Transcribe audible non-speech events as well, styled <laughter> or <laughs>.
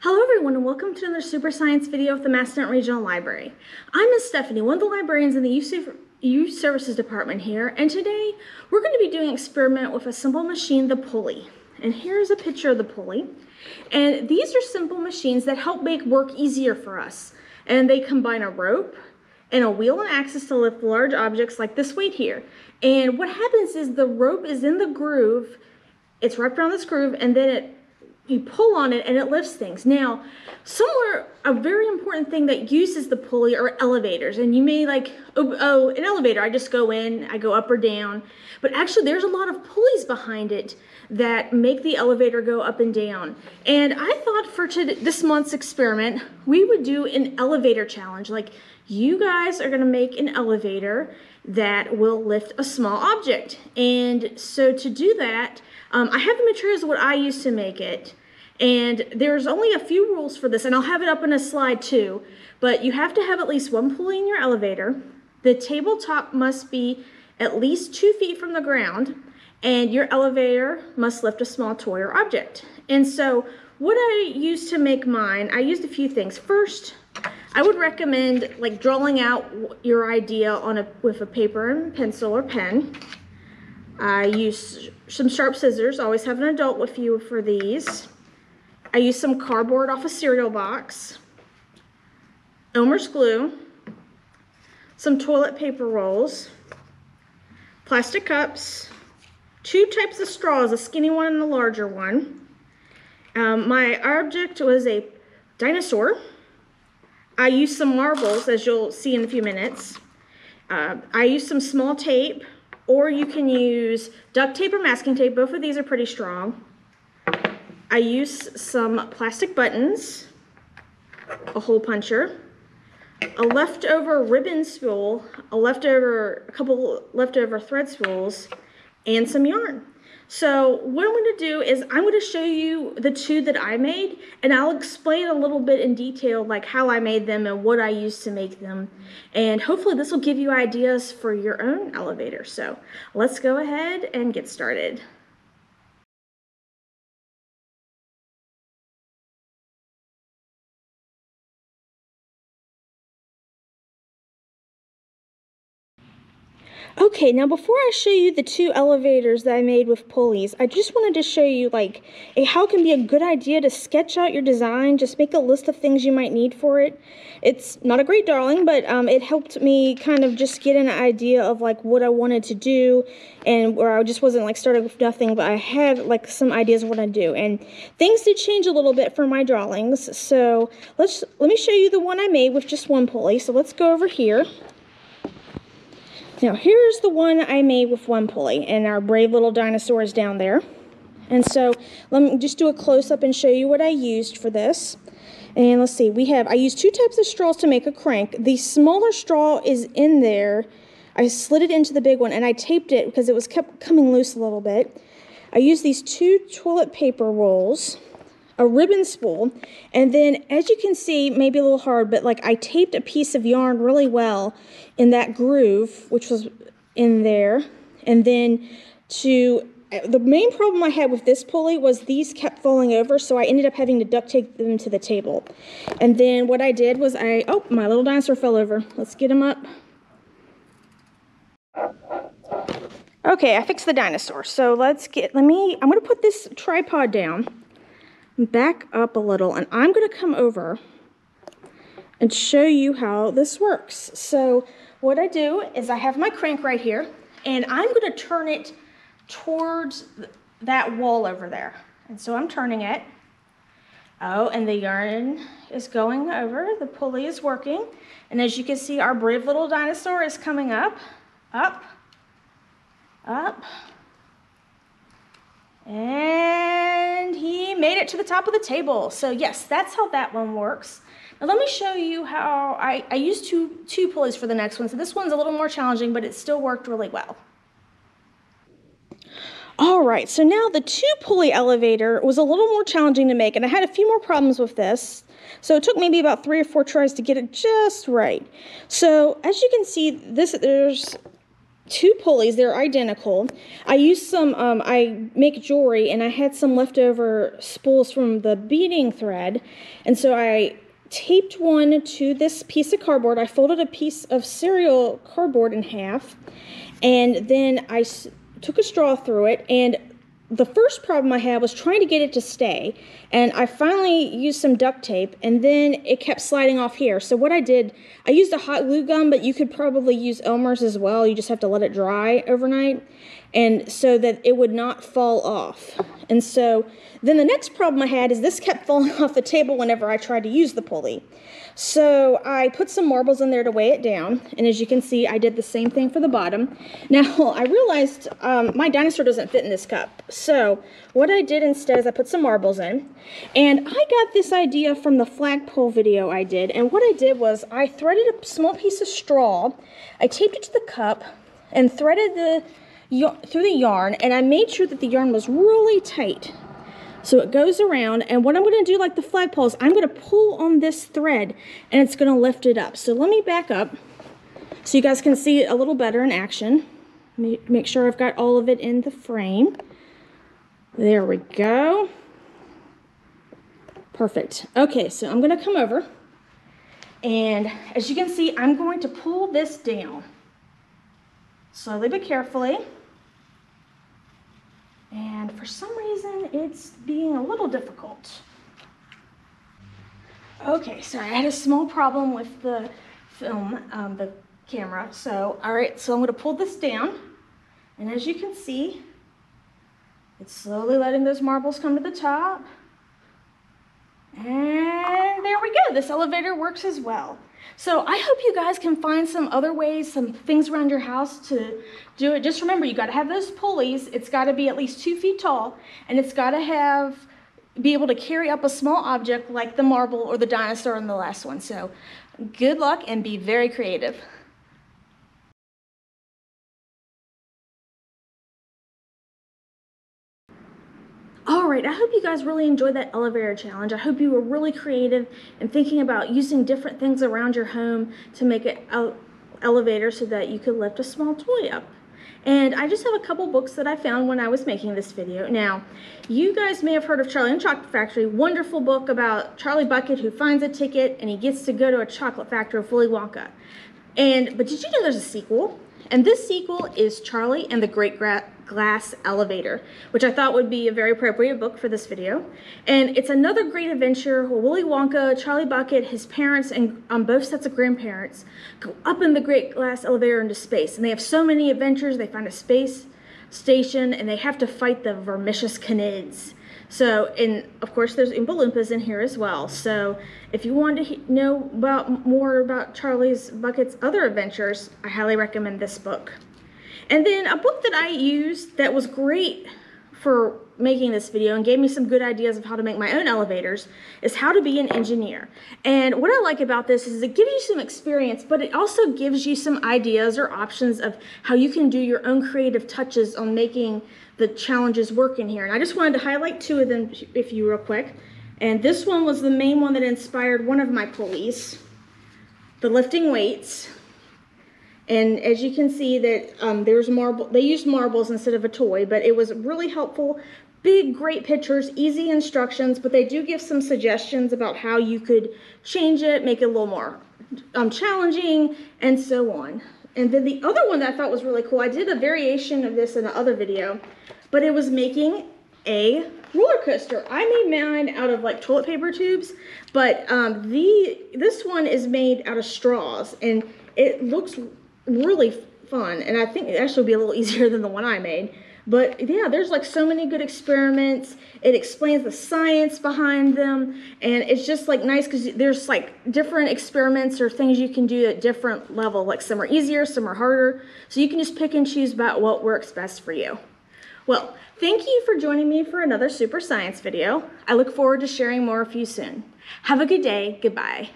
Hello everyone and welcome to another Super Science video of the Massanutten Regional Library. I'm Ms. Stephani, one of the librarians in the Youth Services Department here, and today we're going to be doing an experiment with a simple machine, the pulley. And here's a picture of the pulley. And these are simple machines that help make work easier for us. And they combine a rope and a wheel and axis to lift large objects like this weight here. And what happens is the rope is in the groove, it's wrapped around this groove, and then it you pull on it and it lifts things. Now, somewhere a very important thing that uses the pulley are elevators. And you may like, oh, oh, an elevator, I just go in, I go up or down. But actually there's a lot of pulleys behind it that make the elevator go up and down. And I thought for this month's experiment, we would do an elevator challenge. Like you guys are gonna make an elevator that will lift a small object. And so to do that, um, I have the materials what I used to make it. And there's only a few rules for this, and I'll have it up in a slide too. But you have to have at least one pulley in your elevator. The tabletop must be at least two feet from the ground, and your elevator must lift a small toy or object. And so what I used to make mine, I used a few things. First, I would recommend like drawing out your idea on a with a paper and pencil or pen. I use some sharp scissors. Always have an adult with you for these. I use some cardboard off a cereal box. Elmer's glue. Some toilet paper rolls. Plastic cups. Two types of straws, a skinny one and a larger one. Um, my object was a dinosaur. I used some marbles, as you'll see in a few minutes. Uh, I used some small tape or you can use duct tape or masking tape. Both of these are pretty strong. I use some plastic buttons, a hole puncher, a leftover ribbon spool, a leftover, a couple leftover thread spools, and some yarn. So what I'm going to do is I'm going to show you the two that I made and I'll explain a little bit in detail like how I made them and what I used to make them. And hopefully this will give you ideas for your own elevator. So let's go ahead and get started. Okay, now before I show you the two elevators that I made with pulleys, I just wanted to show you like a, how it can be a good idea to sketch out your design, just make a list of things you might need for it. It's not a great drawing, but um, it helped me kind of just get an idea of like what I wanted to do and where I just wasn't like started with nothing, but I had like some ideas of what I do. And things did change a little bit for my drawings. So let's let me show you the one I made with just one pulley. So let's go over here. Now here's the one I made with one pulley and our brave little dinosaur is down there. And so let me just do a close-up and show you what I used for this. And let's see, we have, I used two types of straws to make a crank. The smaller straw is in there. I slid it into the big one and I taped it because it was kept coming loose a little bit. I used these two toilet paper rolls a ribbon spool, and then as you can see, maybe a little hard, but like I taped a piece of yarn really well in that groove, which was in there, and then to uh, the main problem I had with this pulley was these kept falling over, so I ended up having to duct tape them to the table. And then what I did was I, oh, my little dinosaur fell over. Let's get him up. Okay, I fixed the dinosaur. So let's get, let me, I'm to put this tripod down back up a little and I'm going to come over and show you how this works. So what I do is I have my crank right here and I'm going to turn it towards that wall over there. And so I'm turning it. Oh, and the yarn is going over. The pulley is working. And as you can see, our brave little dinosaur is coming up, up, up, and he made it to the top of the table. So yes, that's how that one works. Now let me show you how I, I used two, two pulleys for the next one. So this one's a little more challenging, but it still worked really well. All right, so now the two pulley elevator was a little more challenging to make, and I had a few more problems with this. So it took maybe about three or four tries to get it just right. So as you can see, this there's two pulleys. They're identical. I used some, um, I make jewelry, and I had some leftover spools from the beading thread. And so I taped one to this piece of cardboard. I folded a piece of cereal cardboard in half, and then I took a straw through it, and the first problem I had was trying to get it to stay, and I finally used some duct tape, and then it kept sliding off here. So what I did, I used a hot glue gun, but you could probably use Elmer's as well. You just have to let it dry overnight, and so that it would not fall off. And so then the next problem I had is this kept falling <laughs> off the table whenever I tried to use the pulley. So I put some marbles in there to weigh it down, and as you can see, I did the same thing for the bottom. <laughs> Now, I realized um, my dinosaur doesn't fit in this cup, so what I did instead is I put some marbles in, and I got this idea from the flagpole video I did, and what I did was I threaded a small piece of straw, I taped it to the cup, and threaded the through the yarn, and I made sure that the yarn was really tight, so it goes around, and what I'm going to do like the flagpole is I'm going to pull on this thread, and it's going to lift it up. So let me back up so you guys can see it a little better in action. Make sure I've got all of it in the frame. There we go. Perfect. Okay, so I'm going to come over, and as you can see, I'm going to pull this down slowly but carefully. And for some reason, it's being a little difficult. Okay, sorry, I had a small problem with the film, um, the camera. So, all right, so I'm gonna pull this down. And as you can see, it's slowly letting those marbles come to the top. And there we go, this elevator works as well. So I hope you guys can find some other ways, some things around your house to do it. Just remember, you got to have those pulleys. It's got to be at least two feet tall, and it's got to have be able to carry up a small object like the marble or the dinosaur in the last one. So good luck and be very creative. All right, I hope you guys really enjoyed that elevator challenge. I hope you were really creative and thinking about using different things around your home to make an elevator so that you could lift a small toy up. And I just have a couple books that I found when I was making this video. Now, you guys may have heard of Charlie and Chocolate Factory, wonderful book about Charlie Bucket who finds a ticket and he gets to go to a chocolate factory of Willy Wonka. And, but did you know there's a sequel? And this sequel is Charlie and the Great Gra Glass Elevator, which I thought would be a very appropriate book for this video. And it's another great adventure where Willy Wonka, Charlie Bucket, his parents, and um, both sets of grandparents go up in the Great Glass Elevator into space. And they have so many adventures. They find a space station and they have to fight the Vermicious Knids. So, and of course, there's Oompa Loompas in here as well. So, if you want to know about more about Charlie's Bucket's other adventures, I highly recommend this book. And then a book that I used that was great for making this video and gave me some good ideas of how to make my own elevators is how to be an engineer. And what I like about this is it gives you some experience, but it also gives you some ideas or options of how you can do your own creative touches on making the challenges work in here. And I just wanted to highlight two of them if you real quick. And this one was the main one that inspired one of my pulleys, the lifting weights. And as you can see that um, there's marble, they used marbles instead of a toy, but it was really helpful. Big, great pictures, easy instructions, but they do give some suggestions about how you could change it, make it a little more um, challenging, and so on. And then the other one that I thought was really cool, I did a variation of this in another video, but it was making a roller coaster. I made mine out of like toilet paper tubes, but um, the this one is made out of straws, and it looks really fun, and I think it actually will be a little <laughs> easier than the one I made. But yeah, there's like so many good experiments. It explains the science behind them, and it's just like nice because there's like different experiments or things you can do at different level. Like some are easier, some are harder. So you can just pick and choose about what works best for you. Well, thank you for joining me for another Super Science video. I look forward to sharing more with you soon. Have a good day. Goodbye.